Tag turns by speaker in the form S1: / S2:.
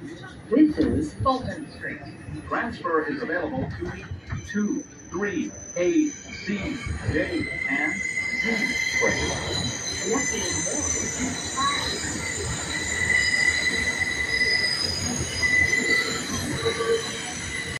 S1: This is
S2: Fulton Street.
S3: Transfer is available to 2, 3, A, C, J, and Z grades. What is more?